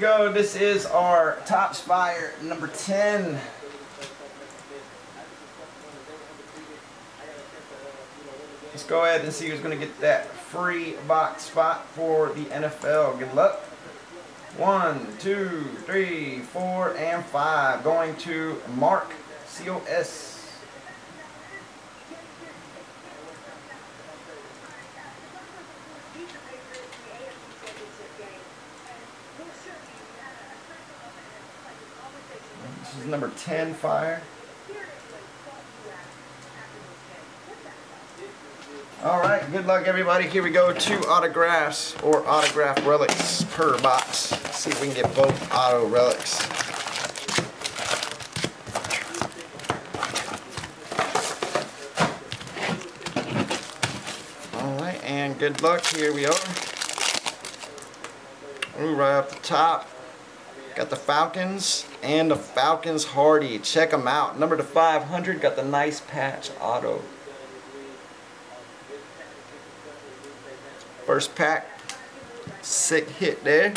go. This is our Topps Fire number 10. Let's go ahead and see who's going to get that free box spot for the NFL. Good luck. One, two, three, four, and five. Going to Mark COS. This is number 10 fire. Alright, good luck everybody. Here we go. Two autographs or autograph relics per box. Let's see if we can get both auto relics. Alright, and good luck. Here we are. Ooh, right up the top. Got the Falcons and the Falcons Hardy. Check them out. Number to 500 got the nice patch auto. First pack. Sick hit there.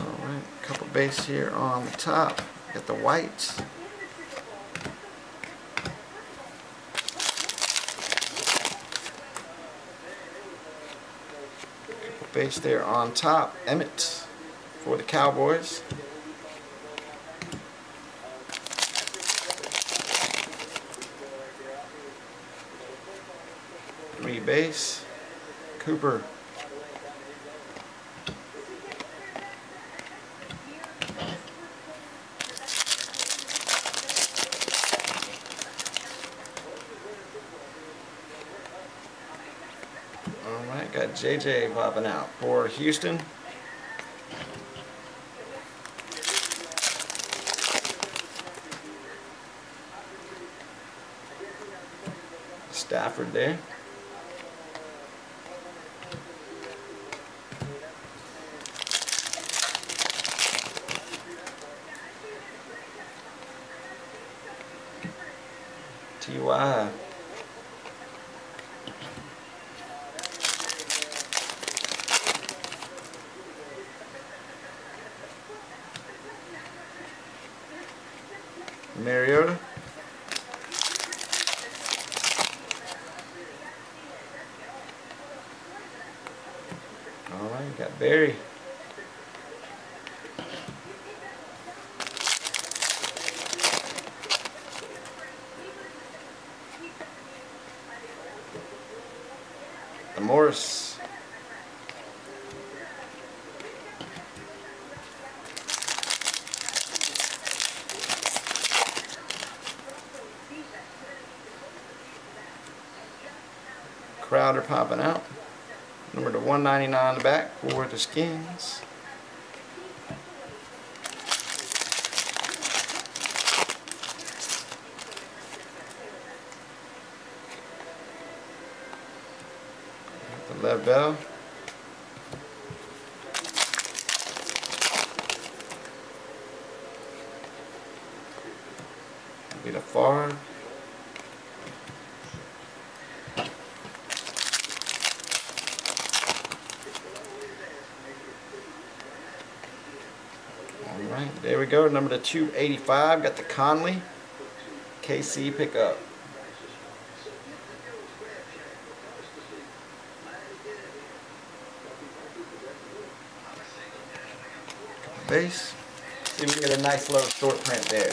Alright, couple base here on the top. Got the whites. Base there on top. Emmitt for the Cowboys. Three base. Cooper. Alright, got JJ popping out for Houston. Stafford there. T.Y. Mariota. Alright, got Barry. The Morris. Crowder popping out. Number to 199 on the back for the skins. The left bell. Be the far. Alright, there we go. Number to 285. Got the Conley. KC pickup. Base. See if we can get a nice little short print there.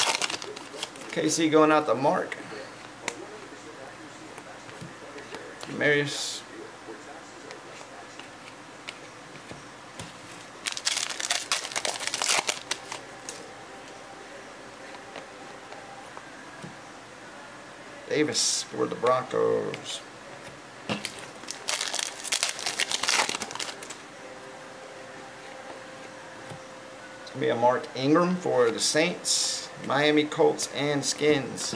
KC going out the mark. Marius. Davis for the Broncos. It's going to be a Mark Ingram for the Saints, Miami Colts, and Skins.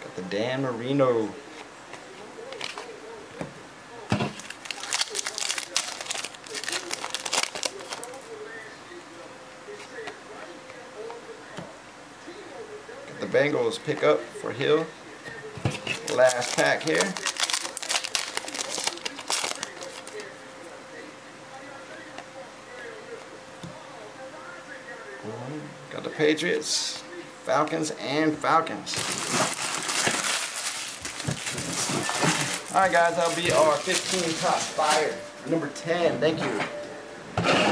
Got the Dan Marino. Bengals pick up for Hill. Last pack here. Got the Patriots, Falcons, and Falcons. Alright guys, that'll be our 15 Topps Fire. Number 10. Thank you.